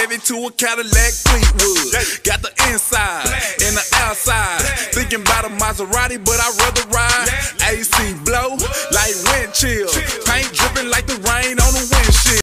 Gave it to a Cadillac Fleetwood. Got the inside and the outside. Thinking about a Maserati, but I'd rather ride AC blow like wind chill. Paint dripping like the rain